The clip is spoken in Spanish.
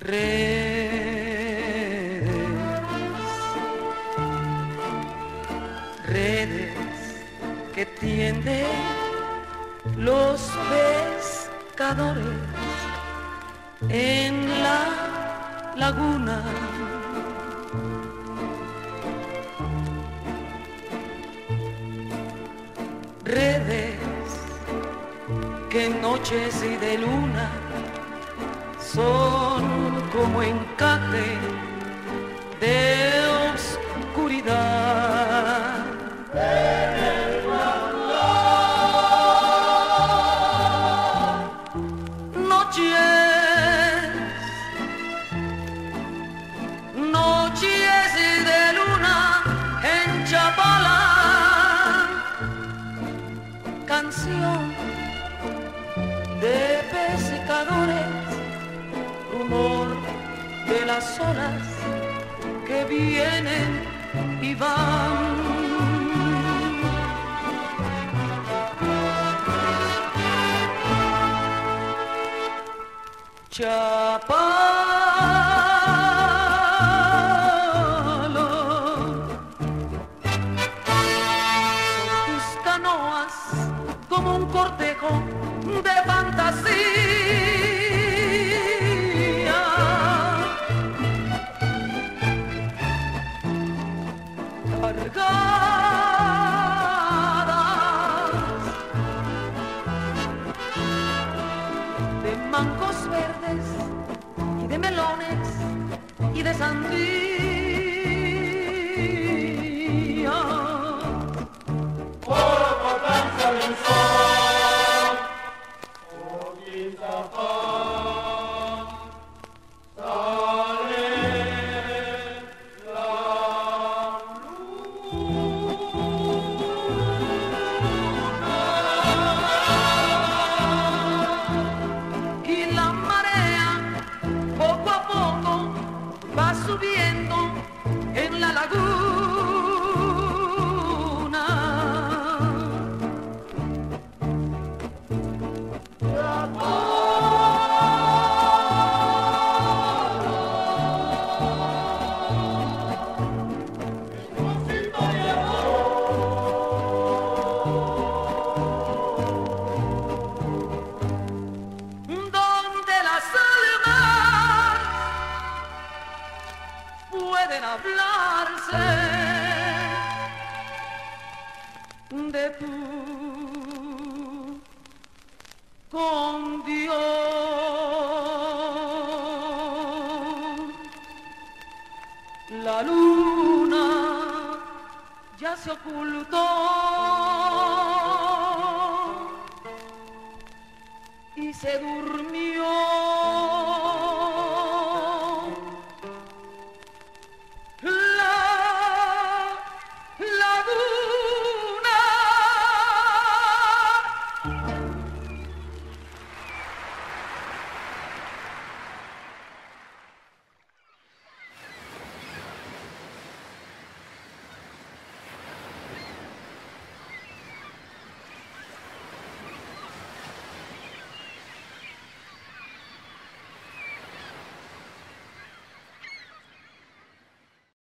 Redes, redes que tienden los pescadores en la laguna. Redes que en noches y de luna son como encaje de oscuridad. Noches, noches de luna en Chapala, canción las olas que vienen y van. Chapalo, tus canoas como un cortejo de fantasía. Y de. Pueden hablarse de tú con Dios. La luna ya se ocultó y se durmió.